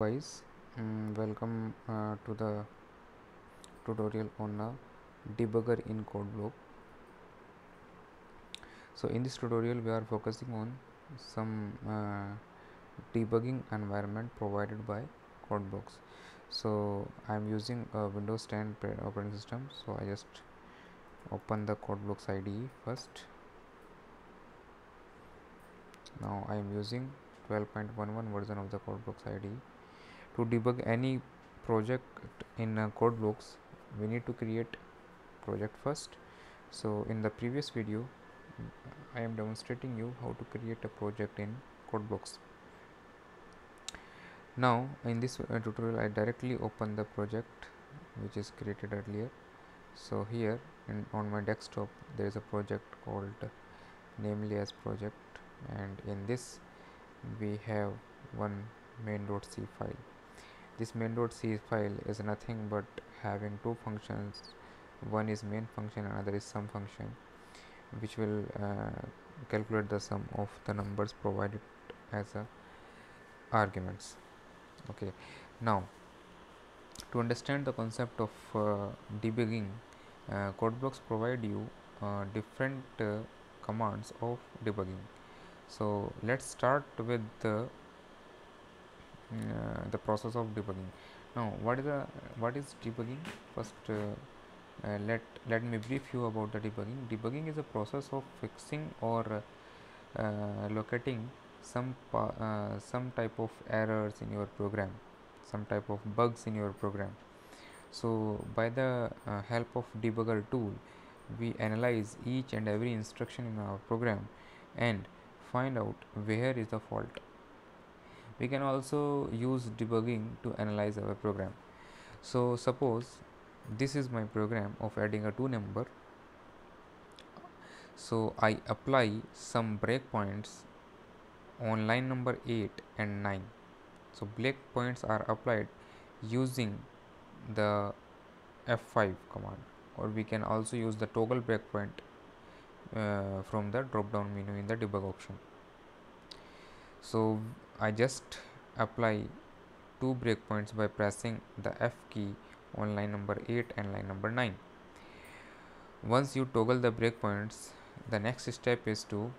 guys. Mm, welcome uh, to the tutorial on a debugger in codeblock so in this tutorial we are focusing on some uh, debugging environment provided by codeblocks so i am using a windows 10 operating system. So i just open the codeblocks ide first. Now i am using 12.11 version of the codeblocks ide to debug any project in uh, codeblocks we need to create project first. So in the previous video i am demonstrating you how to create a project in codeblocks now in this uh, tutorial i directly open the project which is created earlier. So here in, on my desktop there is a project called namely as project. And in this we have one main.c file this main.c file is nothing but having two functions. One is main function another is sum function which will uh, calculate the sum of the numbers provided as a arguments. Okay. Now to understand the concept of uh, debugging uh, codeblocks provide you uh, different uh, commands of debugging. So let's start with the uh, the process of debugging. Now what is the what is debugging? First uh, uh, let let me brief you about the debugging. Debugging is a process of fixing or locating some some type of errors in your program some type of bugs in your program. So by the uh, help of debugger tool we analyze each and every instruction in our program and find out where is the fault we can also use debugging to analyze our program. So suppose this is my program of adding a two number. So I apply some breakpoints on line number 8 and 9 so breakpoints are applied using the F5 command or we can also use the toggle breakpoint uh, from the drop down menu in the debug option. So I just apply two breakpoints by pressing the F key on line number 8 and line number 9. Once you toggle the breakpoints, the next step is to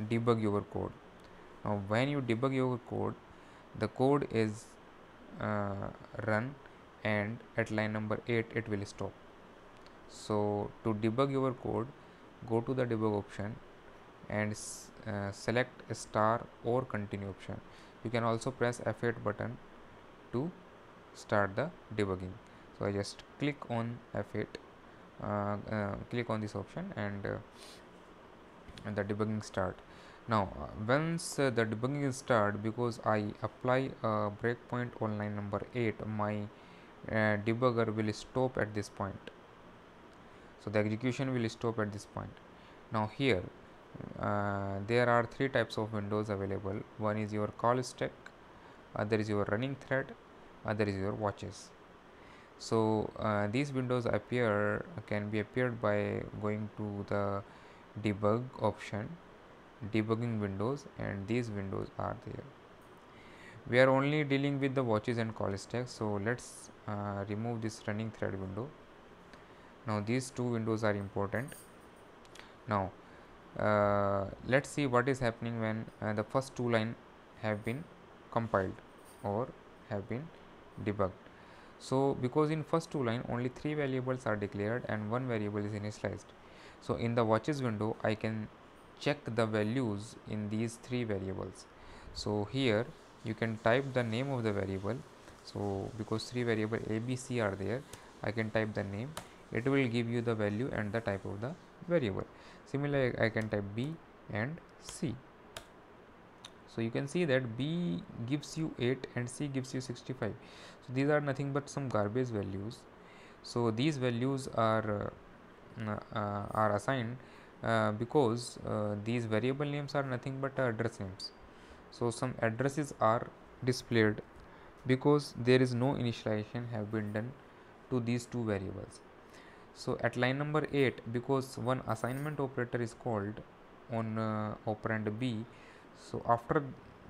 debug your code. Now, when you debug your code, the code is uh, run and at line number 8 it will stop. So, to debug your code, go to the debug option and uh, select star or continue option. You can also press F8 button to start the debugging. So I just click on F8 uh, uh, click on this option and, uh, and the debugging start. Now uh, once uh, the debugging is start because I apply a breakpoint on line number 8 my debugger will stop at this point. So the execution will stop at this point. Now here uh, there are three types of windows available. One is your call stack other is your running thread other is your watches. So uh, these windows appear can be appeared by going to the debug option debugging windows and these windows are there. We are only dealing with the watches and call stack so let's uh, remove this running thread window. Now these two windows are important. Now uh, let's see what is happening when uh, the first two line have been compiled or have been debugged. So because in first two line only three variables are declared and one variable is initialized. So in the watches window i can check the values in these three variables. So here you can type the name of the variable. So because three variable a b c are there i can type the name. It will give you the value and the type of the variable. Similarly I can type B and C. So you can see that B gives you 8 and C gives you 65 so these are nothing but some garbage values. So these values are uh, uh, are assigned uh, because uh, these variable names are nothing but address names. So some addresses are displayed because there is no initialization have been done to these two variables so at line number 8 because one assignment operator is called on uh, operand b so after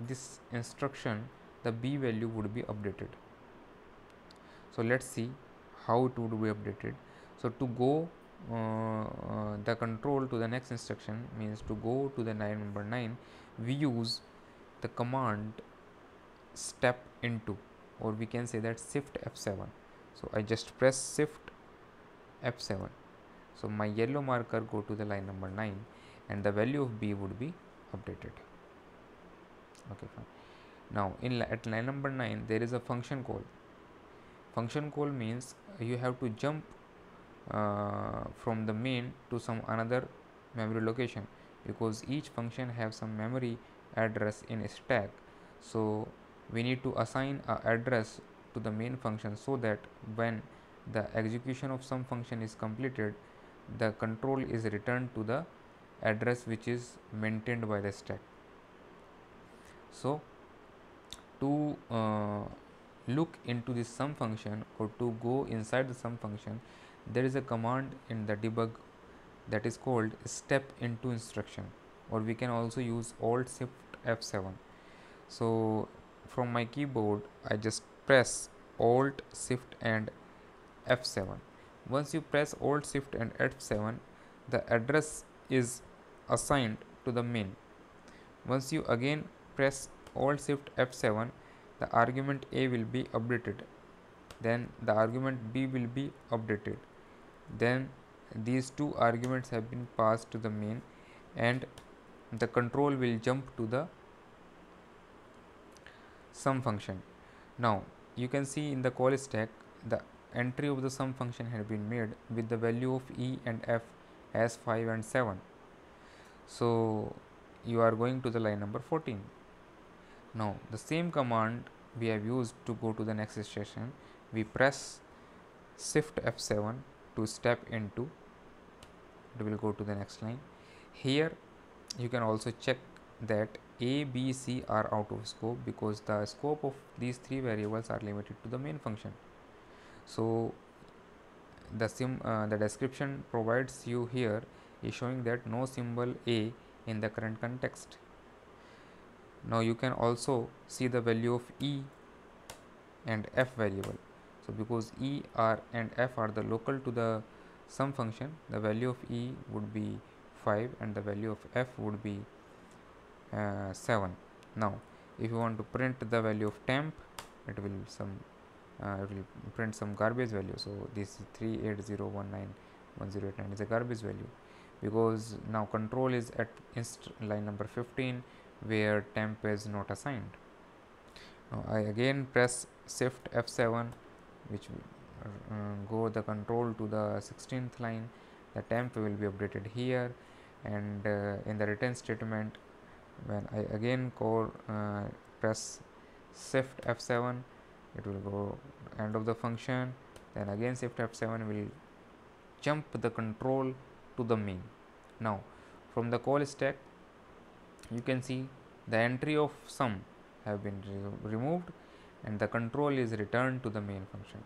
this instruction the b value would be updated. So let's see how it would be updated. So to go uh, uh, the control to the next instruction means to go to the line number 9 we use the command step into or we can say that shift F7 so I just press shift F7 so my yellow marker go to the line number 9 and the value of B would be updated. Okay fine. Now in at line number 9 there is a function call function call means you have to jump uh, from the main to some another memory location because each function have some memory address in stack. So we need to assign a address to the main function so that when the execution of some function is completed the control is returned to the address which is maintained by the stack. So to uh, look into this sum function or to go inside the sum function there is a command in the debug that is called step into instruction or we can also use alt shift f7 so from my keyboard I just press alt shift and f7 once you press alt shift and f7 the address is assigned to the main. Once you again press alt shift f7 the argument a will be updated. Then the argument b will be updated. Then these two arguments have been passed to the main and the control will jump to the sum function. Now you can see in the call stack the entry of the sum function had been made with the value of e and f as 5 and 7 so you are going to the line number 14 now the same command we have used to go to the next station we press shift f7 to step into it will go to the next line. Here you can also check that a b c are out of scope because the scope of these three variables are limited to the main function so the sim uh, the description provides you here is showing that no symbol a in the current context. Now you can also see the value of e and f variable. So because e r and f are the local to the sum function the value of e would be 5 and the value of f would be uh, 7 now if you want to print the value of temp it will be some uh, it will print some garbage value so this 38019108 is a garbage value. Because now control is at line number 15 where temp is not assigned. Now I again press shift F7 which uh, go the control to the 16th line. The temp will be updated here. And uh, in the return statement when I again call uh, press shift F7 it will go end of the function then again shift F7 will jump the control to the main now from the call stack you can see the entry of sum have been re removed and the control is returned to the main function.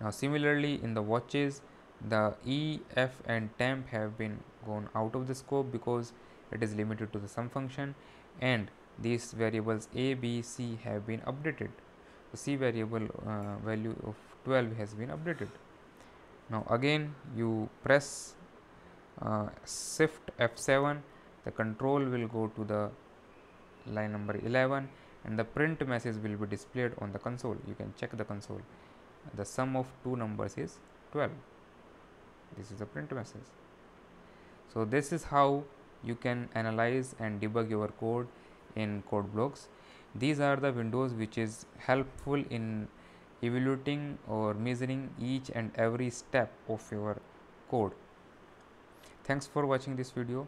Now similarly in the watches the E, F and temp have been gone out of the scope because it is limited to the sum function and these variables a, b, c have been updated. The c variable uh, value of 12 has been updated. Now again you press uh, shift F7 the control will go to the line number 11 and the print message will be displayed on the console. You can check the console. The sum of two numbers is 12 this is the print message. So this is how you can analyze and debug your code in code blocks. These are the windows which is helpful in evaluating or measuring each and every step of your code. Thanks for watching this video